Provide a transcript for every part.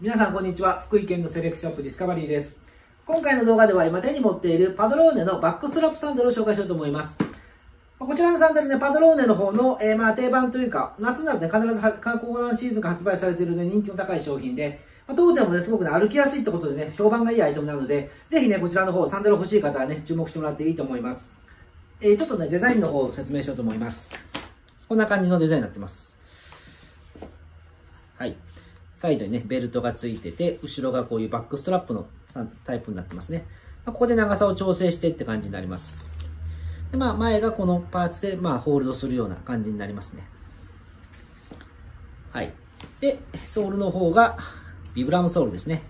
皆さんこんにちは。福井県のセレクショップディスカバリーです。今回の動画では今手に持っているパドローネのバックストラップサンダルを紹介しようと思います。こちらのサンダルね、パドローネの方の、えー、まあ定番というか、夏になるとね、必ず観光シーズンが発売されているね、人気の高い商品で、まあ、当店もね、すごくね、歩きやすいってことでね、評判がいいアイテムなので、ぜひね、こちらの方、サンダル欲しい方はね、注目してもらっていいと思います。えー、ちょっとね、デザインの方を説明しようと思います。こんな感じのデザインになってます。はい。サイドにね、ベルトがついてて、後ろがこういうバックストラップのタイプになってますね。ま、ここで長さを調整してって感じになります。で、まあ、前がこのパーツで、まあ、ホールドするような感じになりますね。はい。で、ソールの方が、ビブラムソールですね。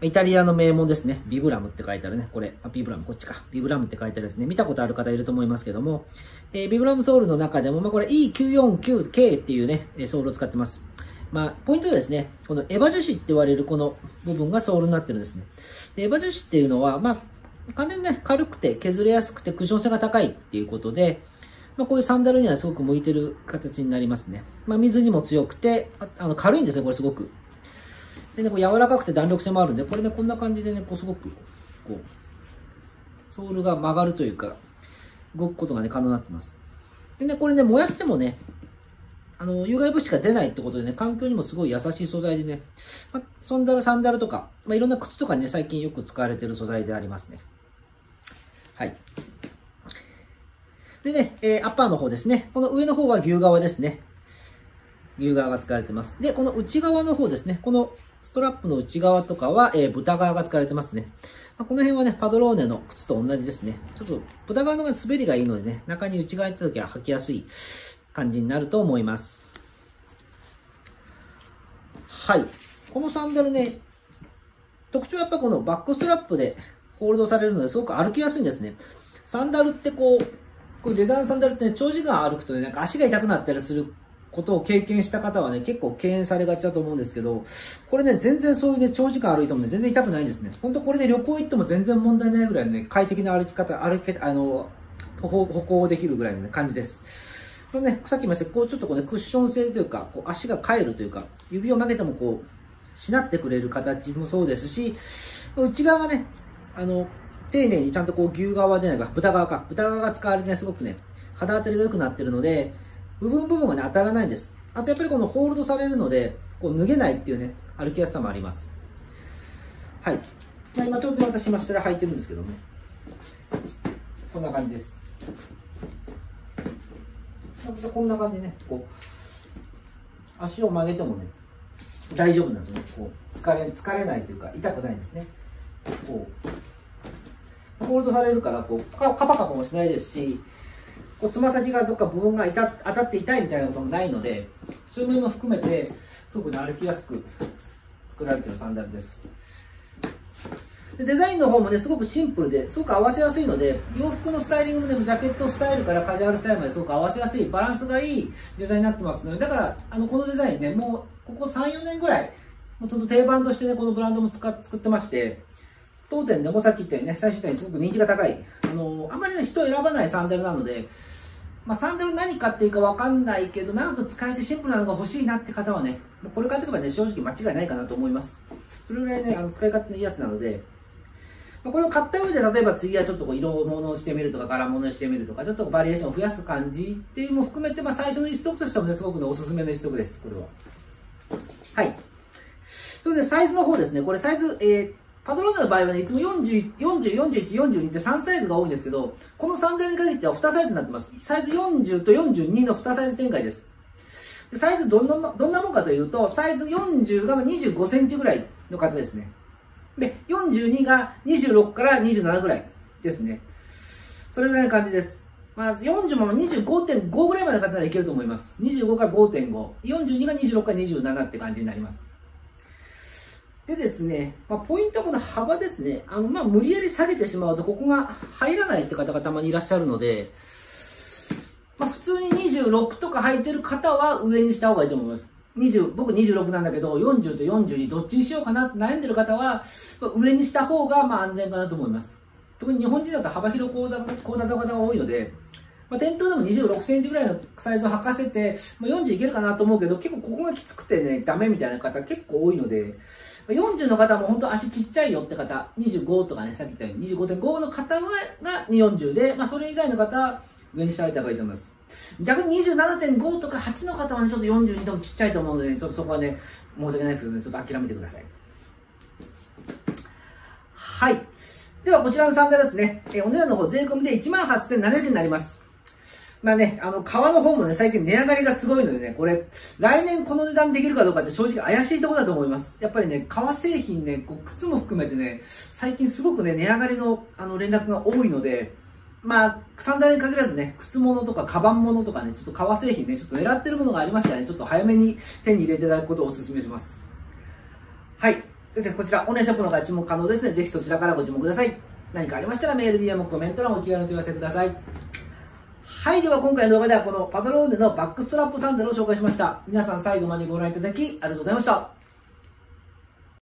イタリアの名門ですね。ビブラムって書いてあるね。これ、あビブラム、こっちか。ビブラムって書いてあるですね。見たことある方いると思いますけども、えー、ビブラムソールの中でも、まあ、これ E949K っていうね、ソールを使ってます。まあ、ポイントはですね、このエヴァ樹脂って言われるこの部分がソールになってるんですね。でエヴァ樹脂っていうのは、まあ、完全にね、軽くて削れやすくてクッション性が高いっていうことで、まあ、こういうサンダルにはすごく向いてる形になりますね。まあ、水にも強くて、あの軽いんですね、これすごく。でね、こう柔らかくて弾力性もあるんで、これね、こんな感じでね、こうすごく、こう、ソールが曲がるというか、動くことがね、可能になってます。でね、これね、燃やしてもね、あの、有害物質が出ないってことでね、環境にもすごい優しい素材でね、まあ、サンダル、サンダルとか、まあ、いろんな靴とかね、最近よく使われてる素材でありますね。はい。でね、えー、アッパーの方ですね。この上の方は牛側ですね。牛側が使われてます。で、この内側の方ですね。このストラップの内側とかは、えー、豚側が使われてますね。まあ、この辺はね、パドローネの靴と同じですね。ちょっと豚側の方が滑りがいいのでね、中に内側行った時は履きやすい感じになると思います。はい。このサンダルね、特徴はやっぱこのバックストラップでホールドされるのですごく歩きやすいんですね。サンダルってこう、こうレザーのサンダルってね、長時間歩くとね、なんか足が痛くなったりすることを経験した方はね、結構敬遠されがちだと思うんですけど、これね、全然そういうね、長時間歩いてもね、全然痛くないんですね。ほんとこれで旅行行っても全然問題ないぐらいのね、快適な歩き方、歩き、あの、歩行できるぐらいの、ね、感じです。これね、さっき言いましたこうちょっとこうね、クッション性というか、こう足が返るというか、指を曲げてもこう、しなってくれる形もそうですし、内側がね、あの、丁寧にちゃんとこう牛側でないか、豚側か、豚側が使われてね、すごくね、肌当たりが良くなってるので、部分部分がね、当たらないんです。あとやっぱりこのホールドされるので、こう脱げないっていうね、歩きやすさもあります。はい。ま、今ちょっと私今下で履いてるんですけども、こんな感じです。こんな感じでね、こう、足を曲げてもね、大丈夫なんですよね。こう、疲れ、疲れないというか、痛くないですね。こう、ホールドされるから、こう、カパカパもしないですし、こう、つま先がどっか部分が当たって痛いみたいなこともないので、そういう面も含めて、すごく、ね、歩きやすく作られてるサンダルです。でデザインの方もね、すごくシンプルで、すごく合わせやすいので、洋服のスタイリングもでもジャケットスタイルからカジュアルスタイルまですごく合わせやすい、バランスがいいデザインになってますので、だから、あの、このデザインね、もう、ここ3、4年ぐらい、もと定番としてね、このブランドも使っ作ってまして、当店でもさっき言ったようにね、最終的にすごく人気が高い。あの、あんまりね、人を選ばないサンダルなので、まあ、サンダル何買っていいかわかんないけど、長く使えてシンプルなのが欲しいなって方はね、これ買っておけばね、正直間違いないかなと思います。それぐらいね、あの、使い勝手のいいやつなので、これを買った上で、例えば次はちょっとこう色物をしてみるとか、柄物にしてみるとか、ちょっとバリエーションを増やす感じっていうのも含めて、まあ最初の一足としてもね、すごくね、おすすめの一足です、これは。はい。それでサイズの方ですね、これサイズ、えー、パドローナの場合はね、いつも40、40、41、42って3サイズが多いんですけど、このサンダルに限っては2サイズになってます。サイズ40と42の2サイズ展開です。サイズどんな、どんなもんかというと、サイズ40が25センチぐらいの方ですね。で、42が26から27ぐらいですね。それぐらいの感じです。まず40も25.5ぐらいまでの方ならいけると思います。25から5.5。42が26から27って感じになります。でですね、まあ、ポイントはこの幅ですね。あの、まあ、無理やり下げてしまうと、ここが入らないって方がたまにいらっしゃるので、まあ、普通に26とか履いてる方は上にした方がいいと思います。20僕26なんだけど、40と42どっちにしようかなって悩んでる方は、上にした方がまあ安全かなと思います。特に日本人だと幅広高田高田が多いので、まあ、店頭でも26センチぐらいのサイズを履かせて、まあ、40いけるかなと思うけど、結構ここがきつくてね、ダメみたいな方結構多いので、40の方も本当足ちっちゃいよって方、25とかね、さっき言ったように25.5の方が40で、まあ、それ以外の方、上にしてあげた方がいいと思います。逆に27.5とか8の方はね、ちょっと42ともちっちゃいと思うので、ね、ちょっとそこはね、申し訳ないですけどね、ちょっと諦めてください。はい。では、こちらのサンダルですね。えお値段の方、税込みで18,700円になります。まあね、あの、革の方もね、最近値上がりがすごいのでね、これ、来年この値段できるかどうかって正直怪しいところだと思います。やっぱりね、革製品ね、こう靴も含めてね、最近すごくね、値上がりの、あの、連絡が多いので、まあ、サンダルに限らずね、靴物とかカバン物とかね、ちょっと革製品ね、ちょっと狙ってるものがありましたらね、ちょっと早めに手に入れていただくことをお勧めします。はい。先生、こちら、オンラインショップの方が注目可能ですので、ぜひそちらからご注目ください。何かありましたらメール、DM、コメント欄お気軽にお問い合わせください。はい、では今回の動画ではこのパトローネのバックストラップサンダルを紹介しました。皆さん最後までご覧いただきありがとうございました。